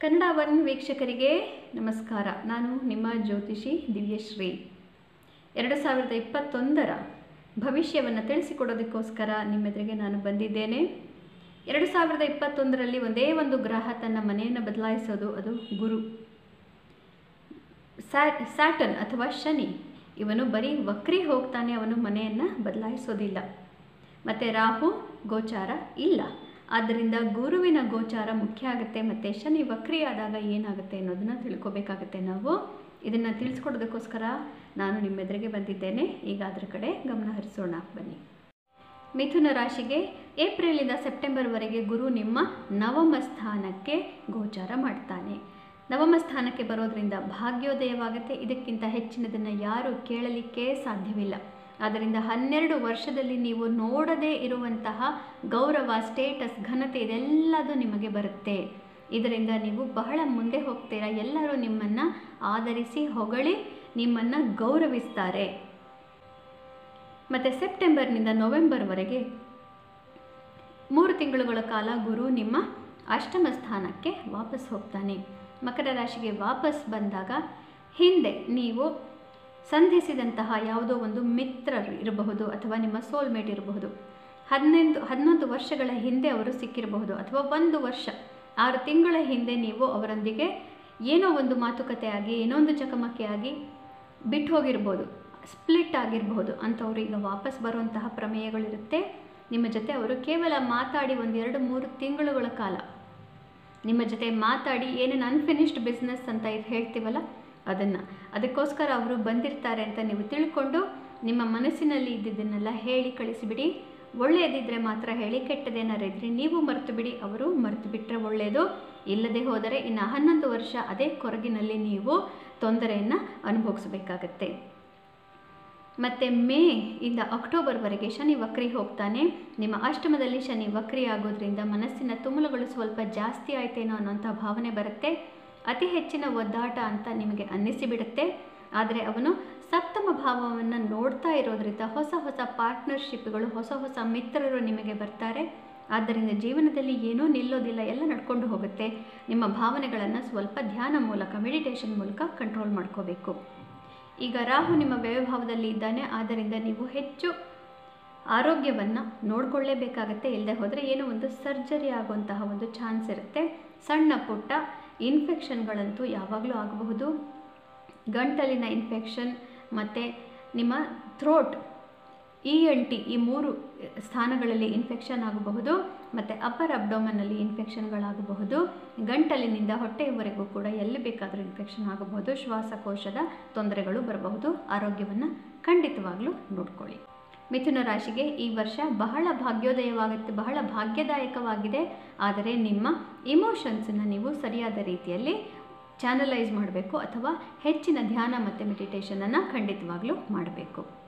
Kannada one ವೀಕ್ಷಕರಿಗೆ ನಮಸ್ಕಾರ. ನಾನು ನಿಮ್ಮ ಜ್ಯೋತಿಷಿ ದಿವ್ಯಶ್ರೀ. ಎರಡು ಸಾವಿರದ ಇಪ್ಪತ್ತೊಂದರ ಭವಿಷ್ಯವನ್ನು ತಿಳಿಸಿಕೊಡೋದಕ್ಕೋಸ್ಕರ ನಿಮ್ಮೆದುರಿಗೆ ನಾನು ಬಂದಿದ್ದೇನೆ. ಎರಡು ಸಾವಿರದ ಇಪ್ಪತ್ತೊಂದರಲ್ಲಿ ಒಂದೇ ಒಂದು ಗ್ರಹ ತನ್ನ ಮನೆಯನ್ನು ಬದಲಾಯಿಸೋದು, ಅದು ಗುರು. ಸ್ಯಾ ಸ್ಯಾಟನ್ ಅಥವಾ ಶನಿ, ಇವನು ಬರೀ ವಕ್ರಿ ಹೋಗ್ತಾನೆ, ಅವನು ಮನೆಯನ್ನು ಬದಲಾಯಿಸೋದಿಲ್ಲ. ಮತ್ತು ರಾಹು, ಗೋಚಾರ ಇಲ್ಲ. ಆದ್ದರಿಂದ ಗುರುವಿನ ಗೋಚಾರ ಮುಖ್ಯ ಆಗುತ್ತೆ ಮತ್ತು ಶನಿ ವಕ್ರಿ ಆದಾಗ ಏನಾಗುತ್ತೆ ಅನ್ನೋದನ್ನು ತಿಳ್ಕೊಬೇಕಾಗುತ್ತೆ ನಾವು. ಇದನ್ನು ತಿಳಿಸ್ಕೊಡೋದಕ್ಕೋಸ್ಕರ ನಾನು ನಿಮ್ಮೆದುರಿಗೆ ಬಂದಿದ್ದೇನೆ. ಈಗ ಅದರ ಕಡೆ ಗಮನ ಹರಿಸೋಣ. ಬನ್ನಿ. ಮಿಥುನ ರಾಶಿಗೆ ಏಪ್ರಿಲಿಂದ ಸೆಪ್ಟೆಂಬರ್ವರೆಗೆ ಗುರು ನಿಮ್ಮ ನವಮ ಸ್ಥಾನಕ್ಕೆ ಗೋಚಾರ ಮಾಡ್ತಾನೆ. ನವಮ ಸ್ಥಾನಕ್ಕೆ ಬರೋದರಿಂದ ಭಾಗ್ಯೋದಯವಾಗುತ್ತೆ. ಇದಕ್ಕಿಂತ ಹೆಚ್ಚಿನದನ್ನು ಯಾರೂ ಕೇಳಲಿಕ್ಕೆ ಸಾಧ್ಯವಿಲ್ಲ. ಆದ್ದರಿಂದ ಹನ್ನೆರಡು ವರ್ಷದಲ್ಲಿ ನೀವು ನೋಡದೇ ಇರುವಂತಹ ಗೌರವ ಸ್ಟೇಟಸ್ ಘನತೆ ಇದೆಲ್ಲದೂ ನಿಮಗೆ ಬರುತ್ತೆ. ಇದರಿಂದ ನೀವು ಬಹಳ ಮುಂದೆ ಹೋಗ್ತೀರಾ. ಎಲ್ಲರೂ ನಿಮ್ಮನ್ನು ಆಧರಿಸಿ ಹೊಗಳಿ, ನಿಮ್ಮನ್ನು ಗೌರವಿಸ್ತಾರೆ. ಮತ್ತು ಸೆಪ್ಟೆಂಬರ್ನಿಂದ ನವೆಂಬರ್ವರೆಗೆ ಮೂರು ತಿಂಗಳುಗಳ ಕಾಲ ಗುರು ನಿಮ್ಮ ಅಷ್ಟಮ ಸ್ಥಾನಕ್ಕೆ ವಾಪಸ್ ಹೋಗ್ತಾನೆ. ಮಕರ ರಾಶಿಗೆ ವಾಪಸ್ ಬಂದಾಗ ಹಿಂದೆ ನೀವು ಸಂಧಿಸಿದಂತಹ ಯಾವುದೋ ಒಂದು ಮಿತ್ರರು ಇರಬಹುದು ಅಥವಾ ನಿಮ್ಮ ಸೋಲ್ಮೇಟ್ ಇರಬಹುದು. ಹದಿನೆಂಟು, ಹನ್ನೊಂದು ವರ್ಷಗಳ ಹಿಂದೆ ಅವರು ಸಿಕ್ಕಿರಬಹುದು ಅಥವಾ ಒಂದು ವರ್ಷ, ಆರು ತಿಂಗಳ ಹಿಂದೆ ನೀವು ಅವರೊಂದಿಗೆ ಏನೋ ಒಂದು ಮಾತುಕತೆ ಆಗಿ, ಏನೋ ಒಂದು ಚಕಮಕಿ ಆಗಿ ಬಿಟ್ಟು ಹೋಗಿರ್ಬೋದು ಸ್ಪ್ಲಿಟ್ ಆಗಿರಬಹುದು. ಅಂಥವ್ರು ಈಗ ವಾಪಸ್ ಬರುವಂತಹ ಪ್ರಮೇಯಗಳಿರುತ್ತೆ. ನಿಮ್ಮ ಜೊತೆ ಅವರು ಕೇವಲ ಮಾತಾಡಿ ಒಂದೆರಡು ಮೂರು ತಿಂಗಳುಗಳ ಕಾಲ. ನಿಮ್ಮ ಜೊತೆ ಮಾತಾಡಿ ಏನೇನು ಅನ್ಫಿನಿಶ್ಡ್ ಬಿಸ್ನೆಸ್ ಅಂತ ಇದು ಹೇಳ್ತೀವಲ್ಲ ಅದನ್ನು. ಅದಕ್ಕೋಸ್ಕರ ಅವರು ಬಂದಿರ್ತಾರೆ ಅಂತ ನೀವು ತಿಳ್ಕೊಂಡು ನಿಮ್ಮ ಮನಸ್ಸಿನಲ್ಲಿ ಇದ್ದಿದ್ದನ್ನೆಲ್ಲ ಹೇಳಿ ಕಳಿಸಿಬಿಡಿ. ಒಳ್ಳೆಯದಿದ್ದರೆ ಮಾತ್ರ ಹೇಳಿ, ಕೆಟ್ಟದೇನಾರು ಇದ್ದರೆ ನೀವು ಮರೆತು ಬಿಡಿ ಅವರು ಮರೆತು ಬಿಟ್ಟರೆ ಒಳ್ಳೆಯದು ಇಲ್ಲದೆ ಹೋದರೆ ಇನ್ನು ಹನ್ನೊಂದು ವರ್ಷ ಅದೇ ಕೊರಗಿನಲ್ಲಿ ನೀವು ತೊಂದರೆಯನ್ನು ಅನುಭವಿಸಬೇಕಾಗತ್ತೆ. ಮತ್ತು ಮೇ ಇಂದ ಅಕ್ಟೋಬರ್ವರೆಗೆ ಶನಿ ವಕ್ರಿ ಹೋಗ್ತಾನೆ. ನಿಮ್ಮ ಅಷ್ಟಮದಲ್ಲಿ ಶನಿ ವಕ್ರಿ ಆಗೋದ್ರಿಂದ ಮನಸ್ಸಿನ ತುಮಲುಗಳು ಸ್ವಲ್ಪ ಜಾಸ್ತಿ ಆಯ್ತೇನೋ ಅನ್ನೋಂಥ ಭಾವನೆ ಬರುತ್ತೆ. ಅತಿ ಹೆಚ್ಚಿನ ಒದ್ದಾಟ ಅಂತ ನಿಮಗೆ ಅನ್ನಿಸಿಬಿಡುತ್ತೆ. ಆದರೆ ಅವನು ಸಪ್ತಮ ಭಾವವನ್ನು ನೋಡ್ತಾ ಇರೋದ್ರಿಂದ ಹೊಸ ಹೊಸ ಪಾರ್ಟ್ನರ್ಶಿಪ್ಗಳು, ಹೊಸ ಹೊಸ ಮಿತ್ರರು ನಿಮಗೆ ಬರ್ತಾರೆ. ಆದ್ದರಿಂದ ಜೀವನದಲ್ಲಿ ಏನೂ ನಿಲ್ಲೋದಿಲ್ಲ, ಎಲ್ಲ ನಡ್ಕೊಂಡು ಹೋಗುತ್ತೆ. ನಿಮ್ಮ ಭಾವನೆಗಳನ್ನು ಸ್ವಲ್ಪ ಧ್ಯಾನ ಮೂಲಕ ಮೆಡಿಟೇಷನ್ ಮೂಲಕ ಕಂಟ್ರೋಲ್ ಮಾಡ್ಕೋಬೇಕು. ಈಗ ರಾಹು ನಿಮ್ಮ ವ್ಯವಭಾವದಲ್ಲಿ ಇದ್ದಾನೆ, ಆದ್ದರಿಂದ ನೀವು ಹೆಚ್ಚು ಆರೋಗ್ಯವನ್ನು ನೋಡಿಕೊಳ್ಳೇಬೇಕಾಗತ್ತೆ. ಇಲ್ಲದೆ ಹೋದರೆ ಏನೋ ಒಂದು ಸರ್ಜರಿ ಆಗುವಂತಹ ಒಂದು ಚಾನ್ಸ್ ಇರುತ್ತೆ. ಸಣ್ಣ ಪುಟ್ಟ ಇನ್ಫೆಕ್ಷನ್ಗಳಂತೂ ಯಾವಾಗಲೂ ಆಗಬಹುದು. ಗಂಟಲಿನ ಇನ್ಫೆಕ್ಷನ್ ಮತ್ತು ನಿಮ್ಮ ಥ್ರೋಟ್ ಇ ಎನ್ ಟಿ ಈ ಮೂರು ಸ್ಥಾನಗಳಲ್ಲಿ ಇನ್ಫೆಕ್ಷನ್ ಆಗಬಹುದು ಮತ್ತು ಅಪ್ಪರ್ ಅಬ್ಡೋಮನಲ್ಲಿ ಇನ್ಫೆಕ್ಷನ್ಗಳಾಗಬಹುದು. ಗಂಟಲಿನಿಂದ ಹೊಟ್ಟೆಯವರೆಗೂ ಕೂಡ ಎಲ್ಲಿ ಬೇಕಾದರೂ ಇನ್ಫೆಕ್ಷನ್ ಆಗಬಹುದು. ಶ್ವಾಸಕೋಶದ ತೊಂದರೆಗಳು ಬರಬಹುದು. ಆರೋಗ್ಯವನ್ನು ಖಂಡಿತವಾಗಲೂ ನೋಡ್ಕೊಳ್ಳಿ. ಮಿಥುನ ರಾಶಿಗೆ ಈ ವರ್ಷ ಬಹಳ ಭಾಗ್ಯೋದಯವಾಗುತ್ತೆ, ಬಹಳ ಭಾಗ್ಯದಾಯಕವಾಗಿದೆ. ಆದರೆ ನಿಮ್ಮ ಇಮೋಷನ್ಸನ್ನು ನೀವು ಸರಿಯಾದ ರೀತಿಯಲ್ಲಿ ಚಾನಲೈಸ್ ಮಾಡಬೇಕು ಅಥವಾ ಹೆಚ್ಚಿನ ಧ್ಯಾನ ಮತ್ತು ಮೆಡಿಟೇಷನನ್ನು ಖಂಡಿತವಾಗಲೂ ಮಾಡಬೇಕು.